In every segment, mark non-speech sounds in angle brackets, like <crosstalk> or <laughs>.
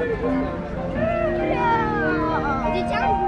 嗯嗯嗯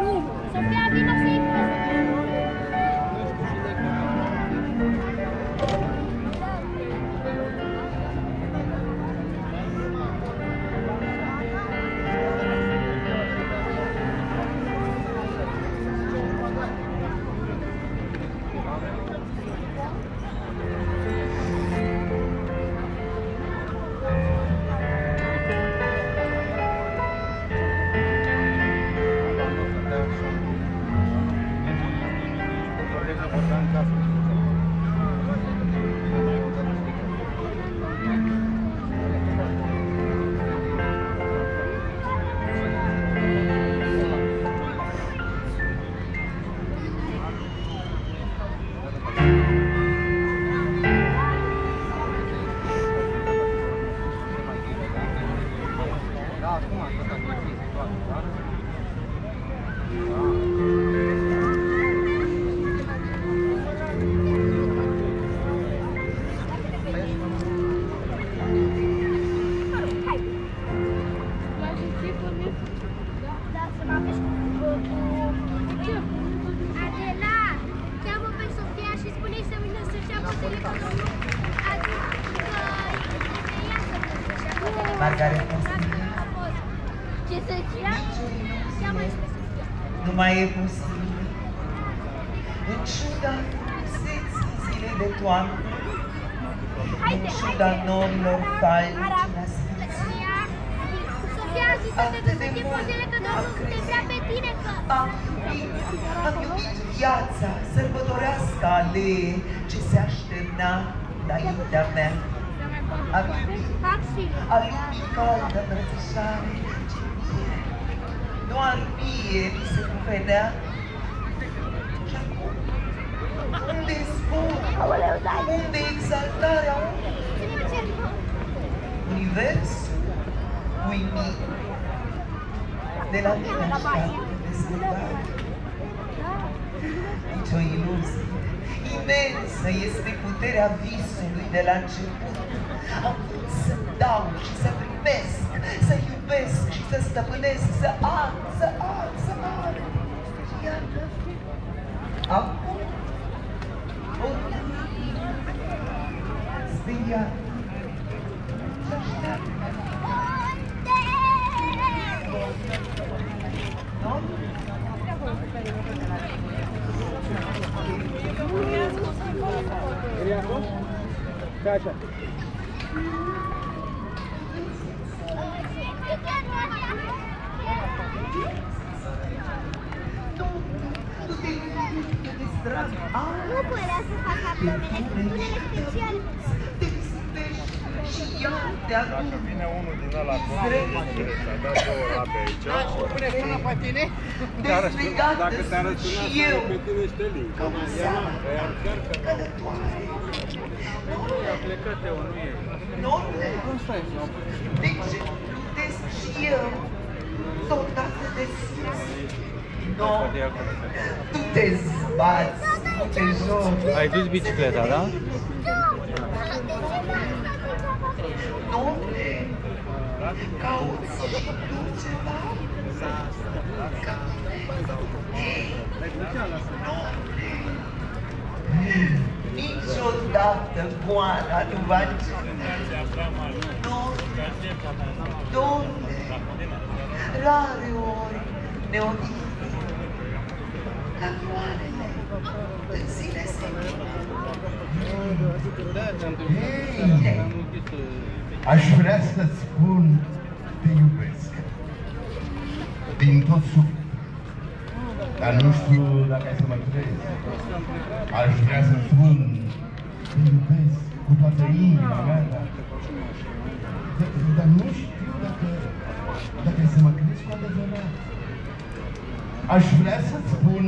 Da, Ce să-ți ia? Cheamă-i și pe Sofia. Nu mai e posibil. În ciuda frumuseții zilei de toamnă, Haide, în ciuda haide. norilor Arab, falnici Arab. la sfinți, Sofia, Sofia a zis să te duci să ții pozele că domnul te vrea pe tine că... am iubit, am iubit viața sărbătorească alee ce se așterna înaintea mea. at, at kaldırırsan Doğan bir sıfıda Unde espor, unde exaltarea Univers, uimi De la tine așa, de dezvoltare Imensă este puterea visului de la început. Am vrut să dau și să primesc, să iubesc și să stăpânesc, să am, să am, să am. Iată, acum, ochii speriat și așteaptă. Tu, tu te iubești de drag. Ah, și iar te adun. Vine unul din ăla care s-a dat două labe aici. Pune mâna pe tine. Deslegată Dacă te-ar sunt răsuna și eu. pe tine Stelin. Cum seama Ea chiar că călătoare. a plecat eu, nu e. Nonne, de ce plutesc și eu, soldată de sus? Nu, tu te zbați, tu te joci. Ai dus bicicleta, da? Cauți și tu ceva? Niciodată goana nu va înceta. Nu, Domne, rare ori ne odihnim ca floarele în zile senine. Aș vrea să-ți spun te iubesc. Din tot sufletul. Dar nu știu dacă ai să mă crezi. Aș vrea să spun te iubesc cu toată inima mea, dar, dar- dar nu știu dacă, dacă ai să mă crezi cu adevărat. Aș vrea să-ți spun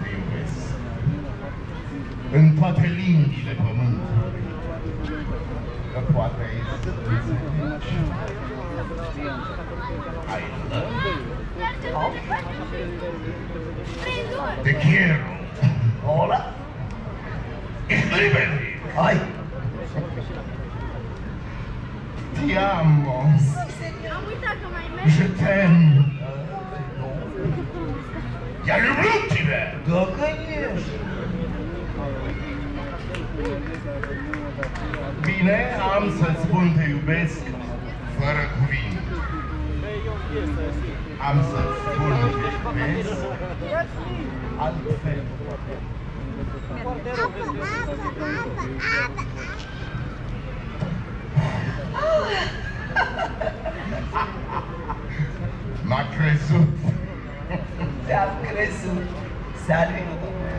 te iubesc în toate limbile pământului. Că poate ai să înțelegi. I love you. Te quiero. Hola. Escríbeme. Ay. Te amo. Je t'aime. Я люблю тебя! Да, конечно! Bine, am să-ți spun te iubesc fără cuvinte. Am să-ți <laughs> spun te iubesc altfel. Apă, apă, apă, apă. M-a crezut. Te-am crezut. Salut!